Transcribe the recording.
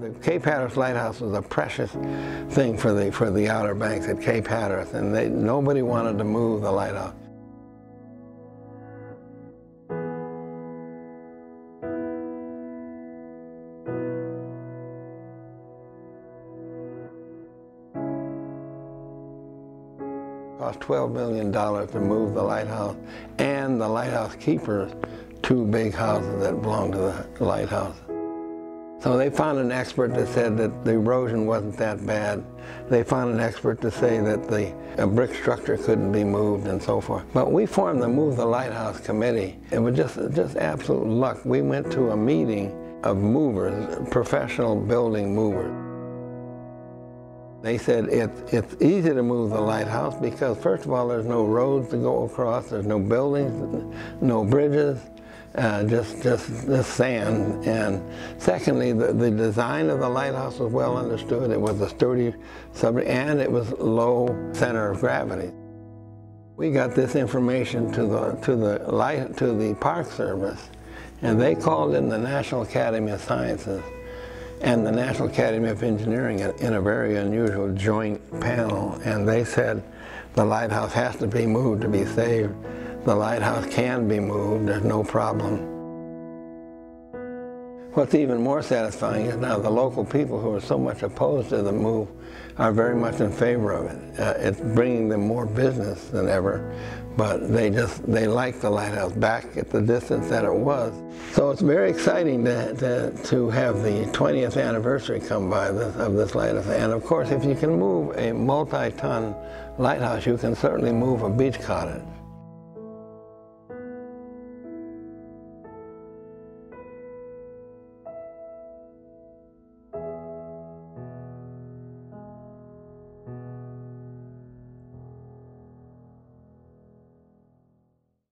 The Cape Hatteras Lighthouse was a precious thing for the for the Outer Banks at Cape Hatteras, and they, nobody wanted to move the lighthouse. cost $12 million to move the lighthouse and the lighthouse keeper's two big houses that belong to the lighthouse. So they found an expert that said that the erosion wasn't that bad. They found an expert to say that the brick structure couldn't be moved and so forth. But we formed the Move the Lighthouse Committee. It was just, just absolute luck. We went to a meeting of movers, professional building movers. They said it, it's easy to move the lighthouse because first of all there's no roads to go across, there's no buildings, no bridges, uh, just, just, just sand. And secondly, the, the design of the lighthouse was well understood. It was a sturdy subject and it was low center of gravity. We got this information to the, to the, light, to the Park Service and they called in the National Academy of Sciences and the National Academy of Engineering in a very unusual joint panel, and they said the lighthouse has to be moved to be saved. The lighthouse can be moved, there's no problem. What's even more satisfying is now the local people who are so much opposed to the move are very much in favor of it. Uh, it's bringing them more business than ever but they just, they like the lighthouse back at the distance that it was. So it's very exciting to, to, to have the 20th anniversary come by this, of this lighthouse. And of course, if you can move a multi-ton lighthouse, you can certainly move a beach cottage.